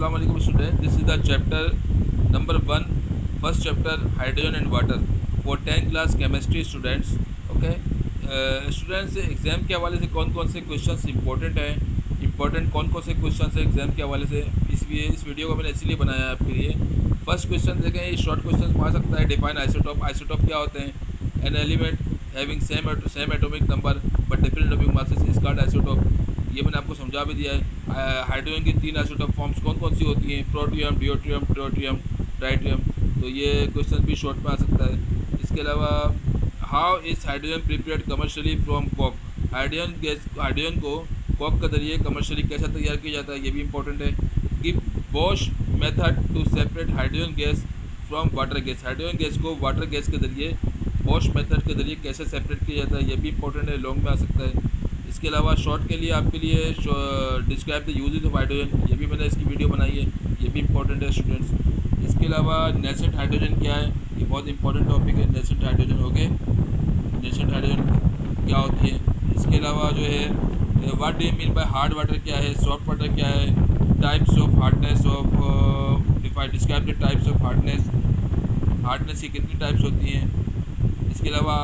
अस्सलाम वालेकुम student this is the chapter number one first chapter hydrogen and water for tenth class chemistry students okay students exam के हवाले से कौन कौन से क्वेश्चन इंपॉर्टेंट हैं? इंपॉर्टेंट कौन कौन से क्वेश्चन है एग्ज़ाम के हवाले से? इसलिए इस वीडियो को मैंने इसीलिए बनाया है आपके लिए। फ़र्स्ट क्वेश्चन देखें, ये शॉर्ट क्वेश्चन आ सकता है। डिफाइन आइसोटॉप आइसोटॉप क्या होते हैं? An element having same same atomic number but different atomic masses called isotope ये मैंने आपको समझा भी दिया है। हाइड्रोजन की तीन आइसोटॉप फॉर्म्स कौन कौन सी होती हैं? प्रोटियम डिओट्रियम ट्रोटियम ट्राइट्रियम तो ये क्वेश्चन भी शॉर्ट में आ सकता है। इसके अलावा how is hydrogen prepared commercially from coke hydrogen gas hydrogen को कॉक के ज़रिए कमर्शियली कैसे तैयार किया जाता है? ये भी इंपॉर्टेंट है। कि Bosch method to separate hydrogen gas from water gas hydrogen gas को वाटर गैस के ज़रिए बॉश मेथड के ज़रिए कैसे सेपरेट किया जाता है, ये भी इंपॉर्टेंट है लॉन्ग में आ सकता है। इसके अलावा शॉर्ट के लिए आपके लिए describe the use of hydrogen ये भी मैंने इसकी वीडियो बनाई है, ये भी इंपॉर्टेंट है स्टूडेंट्स इसके अलावा नेसेंट हाइड्रोजन क्या है, ये बहुत इंपॉर्टेंट टॉपिक है नेसेंट हाइड्रोजन हो नेसेंट हाइड्रोजन क्या होती है? इसके अलावा जो है what do mean by hard water क्या है सॉफ्ट वाटर क्या है? Types of hardness of I describe the types of hardness hardness की कितनी टाइप्स होती हैं? इसके अलावा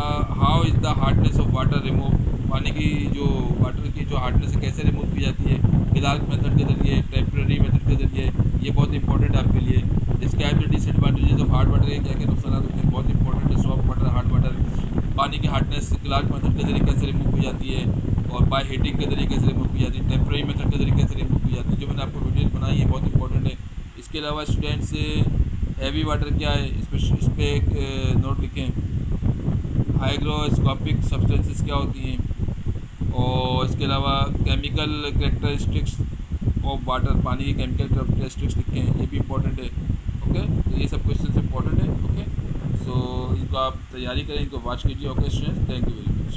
how is the hardness of water remove पानी की जो वाटर की जो हार्डनेस है, कैसे रिमूव की जाती है? क्लार्क मेथड के ज़रिए टेम्प्रेरी मेथड के ज़रिए, ये बहुत इंपॉर्टेंट है आपके लिए। Describe the disadvantages of hard water के क्या क्या नुकसान होते हैं बहुत इंपॉर्टेंट है सॉफ्ट वाटर हार्ड वाटर पानी की हार्डनेस क्लार्क मेथड के ज़रिए कैसे रिमूव की जाती है? और बाय हीटिंग के ज़रिए कैसे रिमूव की जाती है? टेम्प्रेरी मेथड के ज़रिए कैसे रिमूव की जाती है? जो मैंने आपको वीडियो बनाई है बहुत इंपॉर्टेंट है। इसके अलावा स्टूडेंट्स हैवी वाटर क्या है? इस पर इस पर नोट लिखें। हाइग्रोस्कोपिक सब्सटेंसेस क्या होती हैं? और इसके अलावा केमिकल करेक्टरिस्टिक्स ऑफ़ वाटर पानी की केमिकल करेक्टरिस्टिक्स लिखे हैं, ये भी इंपॉर्टेंट है ओके तो ये सब क्वेश्चन इंपॉर्टेंट है ओके सो इनको आप तैयारी करें, इनको वॉच कीजिए okay student thank you very